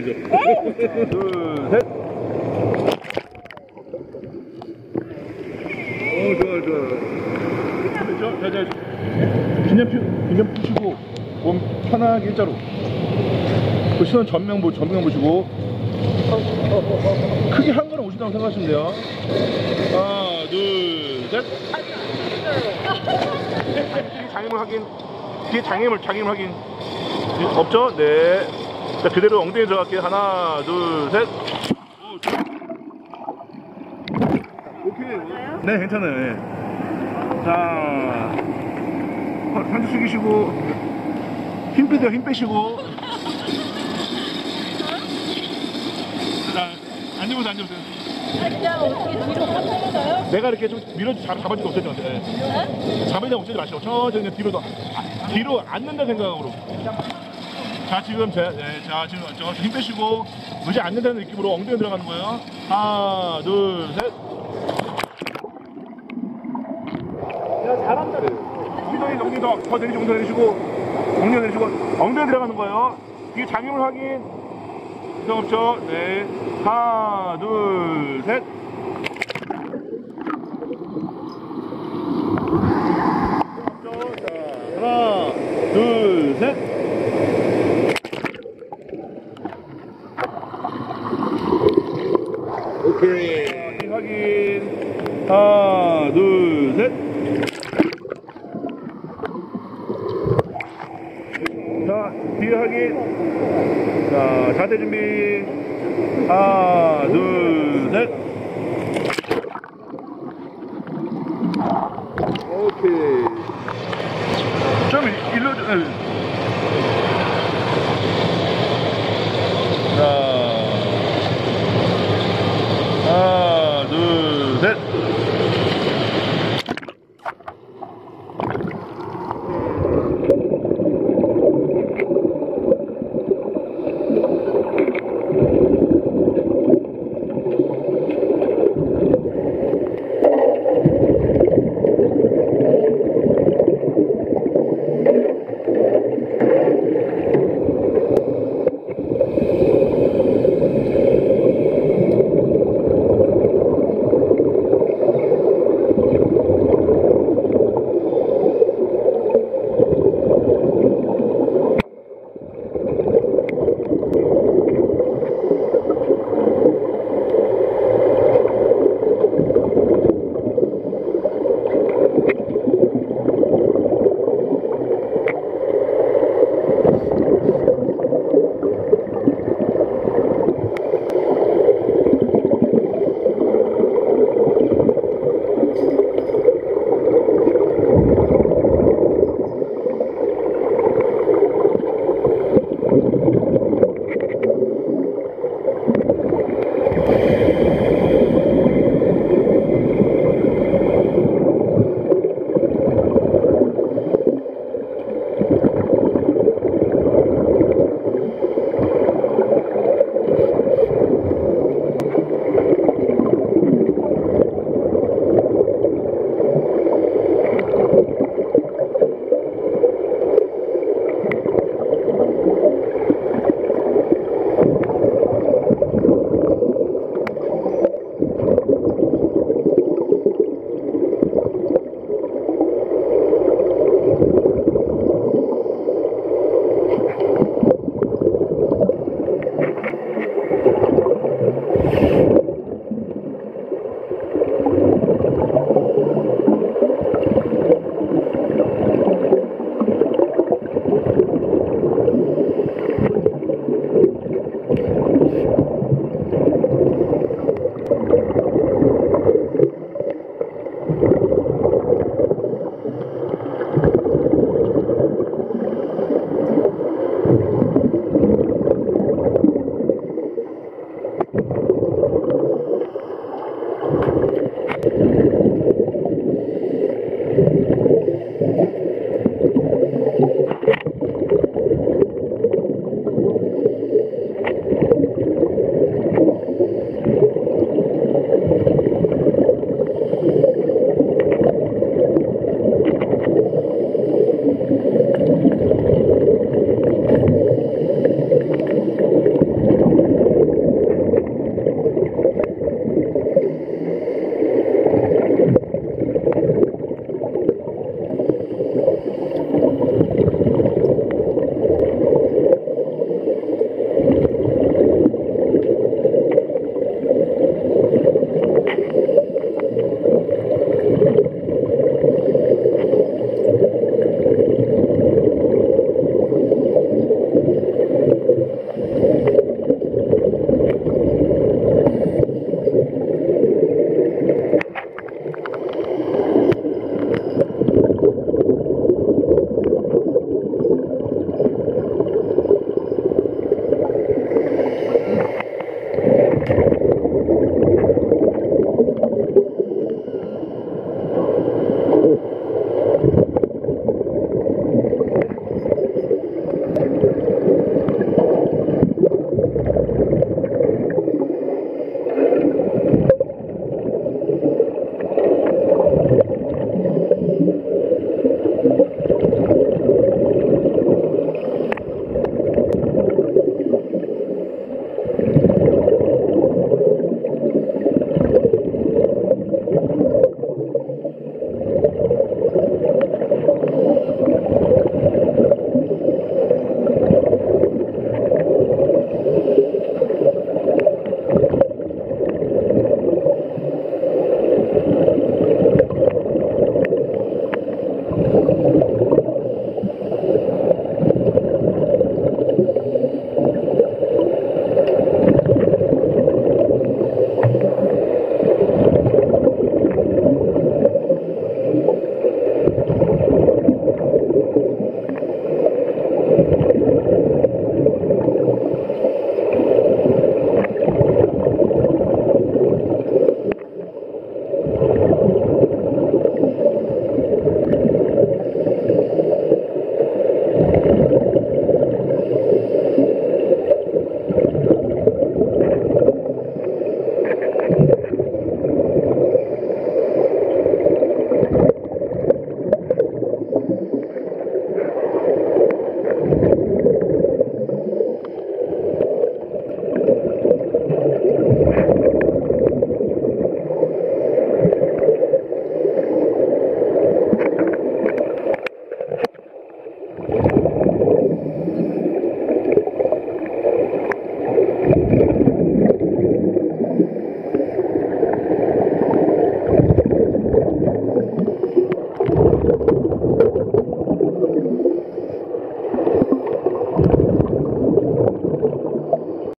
되죠. 둘, 셋. 오, 좋아, 좋아. 그렇죠? 자, 자, 긴장표, 긴장 푸시고, 몸 편하게 일자로. 그 시선 전면 보, 전면 보시고. 크게 한 걸음 오신다고 생각하시면 돼요. 하나, 둘, 셋. 뒤에 장애물 확인. 뒤에 장애물, 장애물 확인. 없죠? 네. 자, 그대로 엉덩이 들어갈게요. 하나, 둘, 셋. 오. 오케이. 네, 괜찮아요. 예. 자, 허- 한쪽 숙이시고, 힘 빼세요. 힘 빼시고. 자, 앉아보세요, 앉아보세요. 그냥 어떻게 뒤로 깎아요? 내가 이렇게 좀 밀어 잡, 잡아주고 없애지 마세요. 예. 잡으려고 없애지 마시고 천천히 그냥 뒤로 더 아, 뒤로 앉는다 생각으로. 자 지금 제, 예, 자 지금 저 힘 빼시고 의자 앉는다는 느낌으로 엉덩이 들어가는 거예요. 하나 둘 셋. 야 잘한다. 엉덩이 엉덩이 더, 더 내리시고 엉덩이 내리시고 엉덩이 내리시고 엉덩이 들어가는 거예요. 뒤 장애물 확인. 없죠? 네. 하나 둘 셋. 자, 하나, 둘, 셋. 오케이. 자, 뒤 확인. 하나, 둘, 셋. 자, 뒤 확인. 자, 자세 준비. 하나, 둘, 셋. 오케이. 좀 일- 일로